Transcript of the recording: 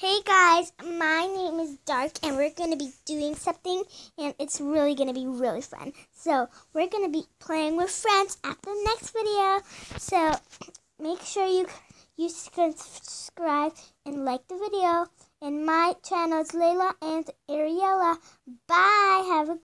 Hey guys, my name is Dark and we're going to be doing something and it's really going to be really fun. So we're going to be playing with friends at the next video. So make sure you, you subscribe and like the video. And my channel is Layla and Ariella. Bye. Have a